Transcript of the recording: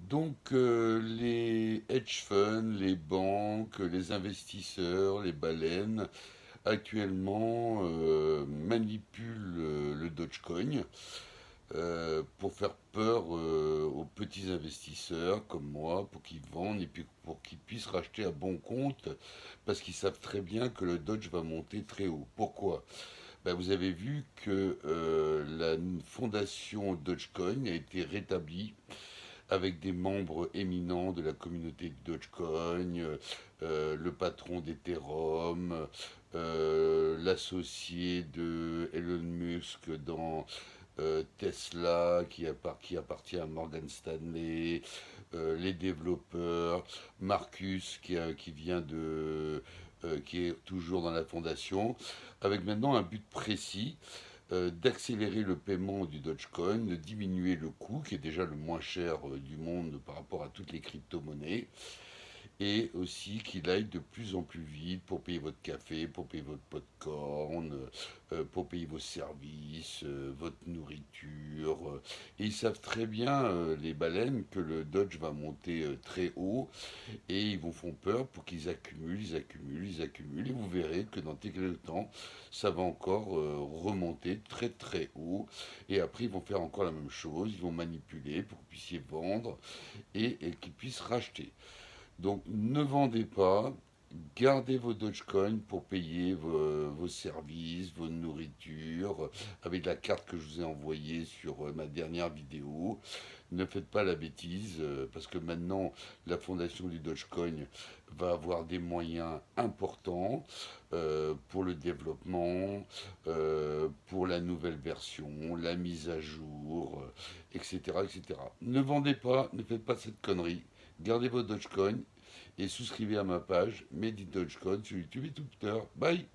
Donc euh, les hedge funds, les banques, les investisseurs, les baleines actuellement euh, manipulent euh, le Dogecoin pour faire peur aux petits investisseurs comme moi, pour qu'ils vendent et puis pour qu'ils puissent racheter à bon compte, parce qu'ils savent très bien que le Dodge va monter très haut. Pourquoi? Ben, Vous avez vu que la fondation Dogecoin a été rétablie avec des membres éminents de la communauté de Dogecoin, euh, le patron d'Ethereum, euh, l'associé de Elon Musk dans euh, Tesla qui, appartient à Morgan Stanley, les développeurs, Marcus qui vient de qui est toujours dans la fondation, avec maintenant un but précis, euh, d'accélérer le paiement du Dogecoin, de diminuer le coût, qui est déjà le moins cher euh, du monde par rapport à toutes les crypto-monnaies, et aussi qu'il aille de plus en plus vite pour payer votre café, pour payer votre popcorn, euh, pour payer vos services, euh, votre nourriture. Euh. et ils savent très bien, les baleines, que le Dodge va monter très haut et ils vous font peur pour qu'ils accumulent, ils accumulent, ils accumulent. Et vous verrez que dans quelques temps, ça va encore remonter très très haut. Et après, ils vont faire encore la même chose, ils vont manipuler pour que vous puissiez vendre et qu'ils puissent racheter. Donc ne vendez pas, gardez vos Dogecoin pour payer vos, services, vos nourritures, avec la carte que je vous ai envoyée sur euh, ma dernière vidéo. Ne faites pas la bêtise, euh, parce que maintenant, la fondation du Dogecoin va avoir des moyens importants euh, pour le développement, pour la nouvelle version, la mise à jour, etc., etc. Ne vendez pas, ne faites pas cette connerie. Gardez vos Dogecoin et souscrivez à ma page Medi Dogecoin sur YouTube et Twitter. Bye